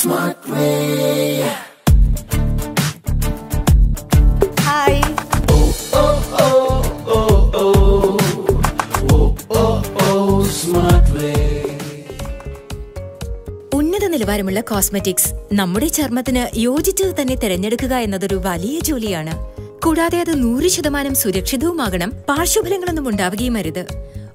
smart way. Hi. oh oh oh oh oh oh smart way ഉന്നത നിലവാരമുള്ള cosmetics നമ്മുടെ ചർമ്മത്തിന് യോജിച്ചത് തന്നെ തിരഞ്ഞെടുക്കുക എന്നതൊരു വലിയ ജോലിയാണ്. കൂടാതെ അത് നൂറ് ശതമാനം സുരക്ഷിതവുമാകണം പാർശ്വഫലങ്ങളൊന്നും ഉണ്ടാവുകയും അരുത്.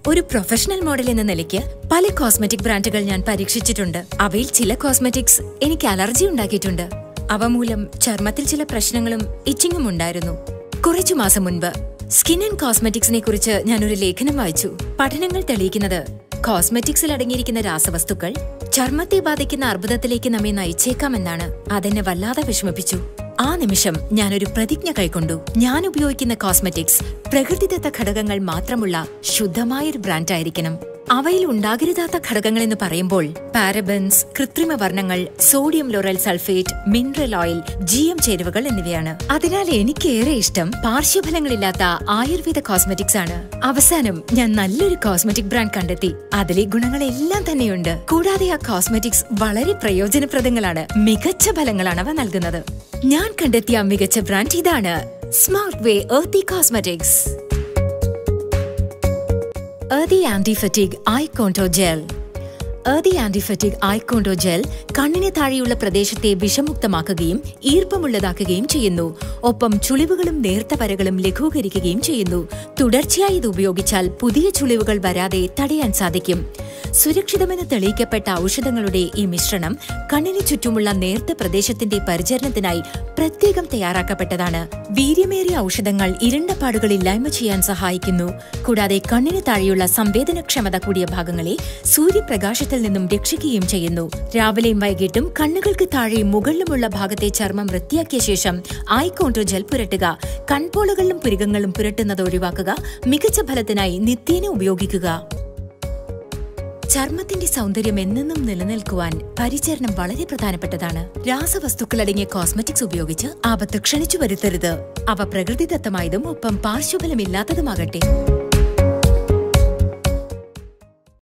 ഒരു പ്രൊഫഷണൽ മോഡൽ എന്ന നിലയ്ക്ക് പല കോസ്മെറ്റിക് ബ്രാൻഡുകൾ ഞാൻ പരീക്ഷിച്ചിട്ടുണ്ട്. അവയിൽ ചില കോസ്മെറ്റിക്സ് എനിക്ക് അലർജി ഉണ്ടാക്കിയിട്ടുണ്ട്. അവ മൂലം ചർമ്മത്തിൽ ചില പ്രശ്നങ്ങളും ഇച്ചിങ്ങും ഉണ്ടായിരുന്നു. കുറച്ചു മാസം മുൻപ് സ്കിൻ ആൻഡ് കോസ്മെറ്റിക്സിനെ കുറിച്ച് ഞാൻ ഒരു ലേഖനം വായിച്ചു. പഠനങ്ങൾ തെളിയിക്കുന്നത് കോസ്മെറ്റിക്സിൽ അടങ്ങിയിരിക്കുന്ന രാസവസ്തുക്കൾ ചർമ്മത്തെ ബാധിക്കുന്ന അർബുദത്തിലേക്ക് നമ്മെ നയിച്ചേക്കാമെന്നാണ്. അതെന്നെ വല്ലാതെ വിഷമിപ്പിച്ചു. ആ നിമിഷം ഞാനൊരു പ്രതിജ്ഞ കൈക്കൊണ്ടു. ഞാൻ ഉപയോഗിക്കുന്ന കോസ്മെറ്റിക്സ് പ്രകൃതിദത്ത ഘടകങ്ങൾ മാത്രമുള്ള ശുദ്ധമായൊരു ബ്രാൻഡായിരിക്കണം അവയിൽ ഉണ്ടാകരുതാത്ത ഘടകങ്ങൾ എന്ന് പറയുമ്പോൾ പാരബൻസ് കൃത്രിമ വർണങ്ങൾ sodium lauryl sulphate mineral oil G M ചേരുവകൾ എന്നിവയാണ്. അതിനാൽ എനിക്കേറെ ഇഷ്ടം പാർശ്വഫലങ്ങളില്ലാത്ത ആയുർവേദ കോസ്മെറ്റിക്സ് ആണ്. അവസാനം ഞാൻ നല്ലൊരു കോസ്മെറ്റിക് ബ്രാൻഡ് കണ്ടെത്തി. അതിലെ ഗുണങ്ങളെല്ലാം തന്നെയുണ്ട്. കൂടാതെ ആ കോസ്മെറ്റിക്സ് വളരെ പ്രയോജനപ്രദങ്ങളാണ്. മികച്ച ഫലങ്ങളാണ് അവ നൽകുന്നത്. ഞാൻ കണ്ടെത്തിയ മികച്ച ബ്രാൻഡ് ഇതാണ് Smart Way Earthy cosmetics. Earthy anti fatigue eye contour gel. Earthy eye contour gel കണ്ണിന് താഴെയുള്ള പ്രദേശത്തെ വിഷമുക്തമാക്കുകയും ഈർപ്പമുള്ളതാക്കുകയും ചെയ്യുന്നു. ഒപ്പം ചുളിവുകളും നേർത്ത വരകളും ലഘൂകരിക്കുകയും ചെയ്യുന്നു. തുടർച്ചയായി ഇത് ഉപയോഗിച്ചാൽ പുതിയ ചുളിവുകൾ വരാതെ തടയാൻ സാധിക്കും. സുരക്ഷിതമെന്ന് തെളിയിക്കപ്പെട്ട ഔഷധങ്ങളുടെ ഈ മിശ്രണം കണ്ണിന് ചുറ്റുമുള്ള നേർത്ത പ്രദേശത്തിന്റെ പരിചരണത്തിനായി പ്രത്യേകം തയ്യാറാക്കപ്പെട്ടതാണ്. വീര്യമേറിയ ഔഷധങ്ങൾ ഇരുണ്ട പാടുകൾ ഇല്ലായ്മ ചെയ്യാൻ സഹായിക്കുന്നു. കൂടാതെ കണ്ണിന് താഴെയുള്ള സംവേദനക്ഷമത കൂടിയ ഭാഗങ്ങളെ സൂര്യപ്രകാശത്തിൽ നിന്നും രക്ഷിക്കുകയും ചെയ്യുന്നു. രാവിലെയും വൈകിട്ടും കണ്ണുകൾക്ക് താഴെയും മുകളിലുമുള്ള ഭാഗത്തെ ചർമ്മം വൃത്തിയാക്കിയ ശേഷം ഐ കോൺട്രോ ജെൽ പുരട്ടുക കൺപോളകളിലും പുരികങ്ങളും പുരട്ടുന്നത് ഒഴിവാക്കുക മികച്ച ഫലത്തിനായി നിത്യേന ഉപയോഗിക്കുക. ചർമ്മത്തിന്റെ സൗന്ദര്യം എന്നെന്നും നിലനിൽക്കുവാൻ പരിചരണം വളരെ പ്രധാനപ്പെട്ടതാണ്. രാസവസ്തുക്കൾ അടങ്ങിയ കോസ്മെറ്റിക്സ് ഉപയോഗിച്ച് ആപത്ത് ക്ഷണിച്ചു വരുത്തരുത്. അവ പ്രകൃതിദത്തമായതും ഒപ്പം പാർശ്വഫലമില്ലാത്തതുമാകട്ടെ.